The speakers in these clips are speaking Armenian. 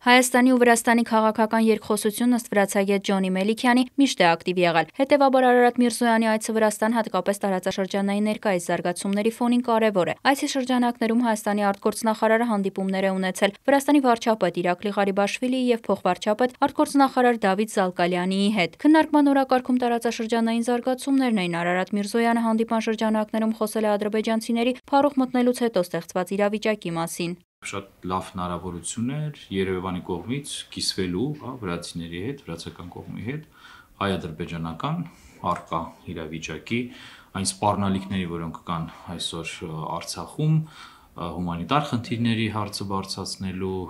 Հայաստանի ու Վրաստանի քաղաքական երկխոսությունն ըստ վրացագետ Ջոնի Մելիքյանի միշտ է ակտիվ եղել։ Հետևաբար Արարատ Միրզոյանի այցը Վրաստան հատկապես տարածաշրջանային ներկայիս զարգացումների ֆոնին կարևոր է։ Այցի շրջանակներում Հայաստանի արտգործնախարարը հանդիպումներ է ունեցել Վրաստանի վարչապետ Իրակլի Ղարիբաշվիլիի եւ փոխվարչապետ արտգործնախարար Դավիթ Զալկալյանիի հետ։ Քննարկման օրակարգում տարածաշրջանային զարգացումներն էին Արարատ Միրզոյանը հանդիպան շրջանակներում խոսել է ադրբեջանցիների փառուխ մտնելուց հետո ստեղծված իրավիճակի մասին շատ լավ հնարավորություն էր Երևանի կողմից կիսվելու, հա, վրացիների հետ, վրացական կողմի հետ հայ-ադրբեջանական արկա իրավիճակի այն սպառնալիքների, որոնք կան այսօր Արցախում, հումանիտար խնդիրների հարցը բարձրացնելու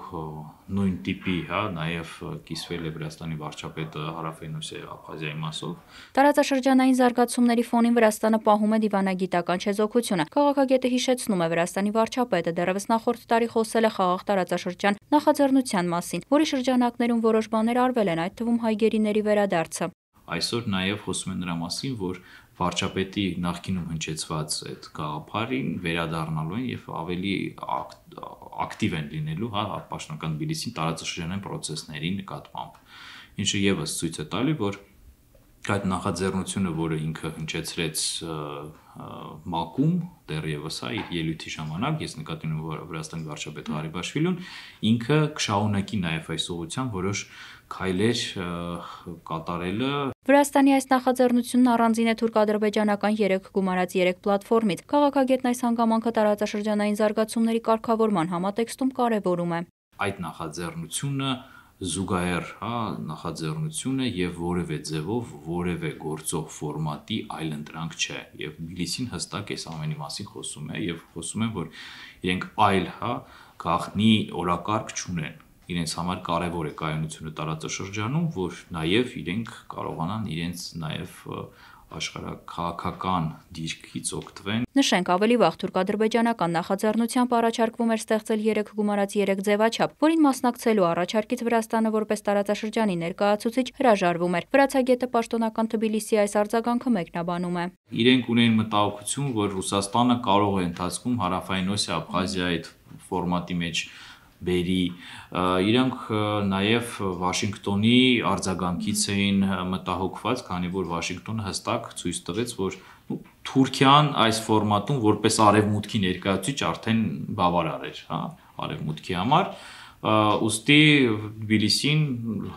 նույն տիպի, հա, նաև կիսվել է Վրաստանի վարչապետը Հարավենոսիայի Աբխազիայի մասով։ Տարածաշրջանային զարգացումների ֆոնին Վրաստանը պահում է դիվանագիտական չեզոքությունը։ Քաղաքագետը հիշեցնում է Վրաստանի վարչապետը դեռևս նախորդ տարի խոսել է խաղաղ տարածաշրջան նախաձեռնության մասին, որի շրջանակներում որոշ բաներ արվել են, այդ թվում հայ գերիների վերադարձը։ Այսօր նաև խոսում են նրա մասին, որ վարչապետի նախկինում հնչեցված այդ գաղափարին վերադառնալու են եւ ավելի ակտիվ են լինելու հա պաշտոնական Թբիլիսին տարածաշրջանային process-ների նկատմամբ ինչը եւս ցույց է տալի որ այդ նախաձեռնությունը, որը ինքը հնչեցրեց ՄԱԿ-ում դեռևս հա իր ելույթի ժամանակ, ես նկատի ունեմ որ Վրաստանի վարչապետ Ղարիբաշվիլուն ինքը կշարունակի նաև այս ուղղությամբ որոշ քայլեր կատարելը Վրաստանի այս նախաձեռնությունն առանձին է թուրք-ադրբեջանական 3 գումարած 3 պլատֆորմից։ Քաղաքագետն այս հանգամանքը տարածաշրջանային զարգացումների կարգավորման համատեքստում կարևորում է։ Այդ նախաձեռնությունը զուգահեռ, հա, նախաձեռնություն է եւ որևէ ձևով որևէ գործող ֆորմատի այլ ընտրանք չէ եւ Թբիլիսին հստակ էս ամենի մասին խոսում է եւ խոսում են որ իրենք այլ, հա, գաղտնի օրակարգ չունեն իրենց համար կարևոր է կայունությունը տարածաշրջանում, որ նաև իրենք կարողանան իրենց նաև աշխարհակաղակական դիրքից օգտվեն։ Նշենք, ավելի վաղ թուրք-ադրբեջանական նախաձեռնությամբ առաջարկվում էր ստեղծել 3 գումարած 3 ձևաչափ, որին մասնակցելու առաջարկից Վրաստանը որպես տարածաշրջանի ներկայացուցիչ հրաժարվում էր։ Վրացագետը պաշտոնական Թբիլիսի այս արձագանքը մեկնաբանում է։ Իրենք ունեն մտահոգություն, որ Ռուսաստանը կարող է ընթացքում հարավային Օսիա Աբխազիայի ֆորմատի մեջ բերի իրանք նաև Վաշինգտոնի արձագանքից էին մտահոգված, քանի որ Վաշինգտոնը հստակ ցույց տվեց, որ Թուրքիան այս ֆորմատում որպես արևմուտքի ներկայացուցիչ արդեն բավարար էր, հա, արևմուտքի համար ուստի Թբիլիսին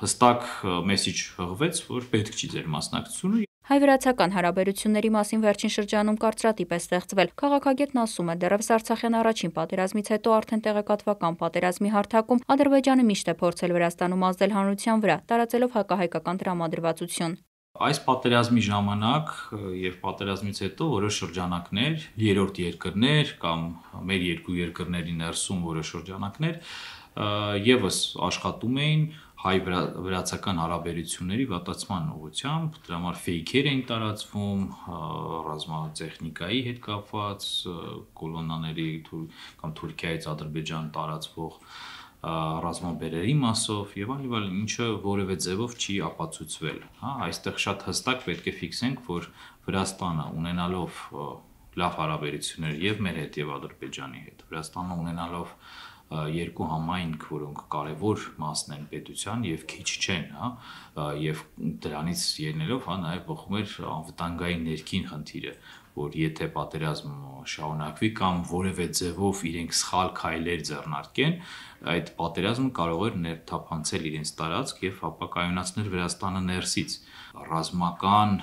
հստակ մեսիջ հղվեց, որ պետք չի ձեր մասնակցությունը Հայ-վրացական հարաբերությունների մասին վերջին շրջանում կարծրատիպ է ստեղծվել։ Քաղաքագետն ասում է, դեռևս Արցախյան առաջին պատերազմից հետո արդեն տեղեկատվական պատերազմի հարթակում Ադրբեջանը միշտ է փորձել Վրաստանում ազդել հանրության վրա, տարածելով հակահայկական տրամադրվածություն։ Այս պատերազմի ժամանակ եւ պատերազմից հետո որոշ շրջանակներ, երրորդ երկրներ կամ մեր երկու երկրների ներսում որոշ շրջանակներ եւս աշխատում էին հայ-վրացական հարաբերությունների վատացման ուղղությամբ, դրա համար ֆեյքեր էին տարածվում ռազմատեխնիկայի հետ կապված, կոլոնաների կամ Թուրքիայից Ադրբեջան տարածվող ռազմաբերերի մասով եւ այլ այլ ինչը որևէ ձևով չի ապացուցվել, հա, այստեղ շատ հստակ պետք է ֆիքսենք, որ Վրաստանը ունենալով լավ հարաբերություններ եւ մեր հետ եւ Ադրբեջանի հետ, Վրաստանը ունենալով երկու համայնք, որոնք կարևոր մասն են պետության եւ քիչ չեն, հա, եւ դրանից ելնելով, հա, նաեւ բխում էր անվտանգային ներքին խնդիրը, որ եթե պատերազմ շարունակվի կամ որևէ ձևով իրենք սխալ քայլեր ձեռնարկեն, այդ պատերազմը կարող էր ներթափանցել իրենց տարածք եւ ապակայունացնել Վրաստանը ներսից ռազմական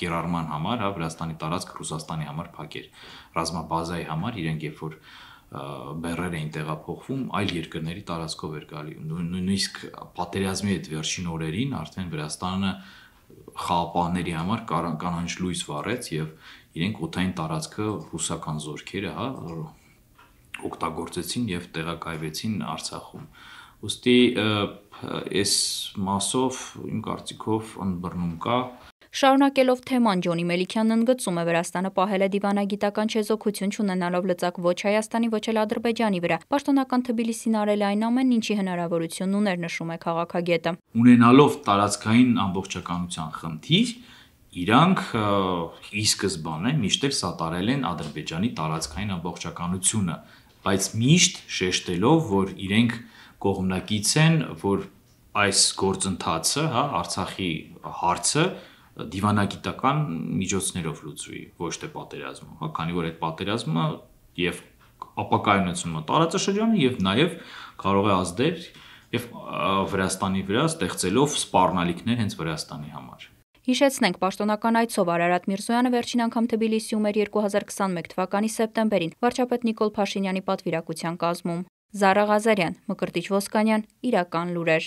կիրառման համար, հա, Վրաստանի տարածք Ռուսաստանի համար փակեր։ Ռազմաբազայի համար իրենք երբ որ բերեր էին տեղափոխվում, այլ երկրների տարածքով էր գալի։ Նույնիսկ պատերազմի այդ վերջին օրերին արդեն Վրաստանը խաղապահների համար կանանչ լույս վառեց եւ իրենք օթային տարածքը ռուսական զորքերը, հա, օգտագործեցին եւ տեղակայվեցին Արցախում։ Ոստի այս մասով իմ կարծիքով ըմբռնում կա Շարունակելով թեման Ջոնի Մելիքյանն ընդգծում է Վրաստանը պահել է դիվանագիտական չեզոքություն չունենալով լծակ ոչ Հայաստանի, ոչ էլ Ադրբեջանի վրա։ Պաշտոնական Թբիլիսին արել այն ամեն ինչի հնարավորություն ուներ, նշում է քաղաքագետը։ Ունենալով տարածքային ամբողջականության խնդիր, իրանք ի սկզբանե միշտ էլ սատարել են Ադրբեջանի տարածքային ամբողջականությունը բայց միշտ շեշտելով, որ իրենք կողմնակից են, որ այս գործընթացը, հա, Արցախի հարցը դիվանագիտական միջոցներով լուծվի, ոչ թե պատերազմով, հա, քանի որ այդ պատերազմը եւ ապակայունացումը տարածաշրջանը եւ նաեւ կարող է ազդել եւ Վրաստանի վրա ստեղծելով սպառնալիքներ հենց Վրաստանի համար։ Հիշեցնենք, պաշտոնական այցով Արարատ Միրզոյանը վերջին անգամ Թբիլիսիում էր 2021 թվականի սեպտեմբերին, վարչապետ Նիկոլ Փաշինյանի պատվիրակության կազմում։ Զարա Ղազարյան, Մկրտիչ Ոսկանյան, Իրական լուրեր։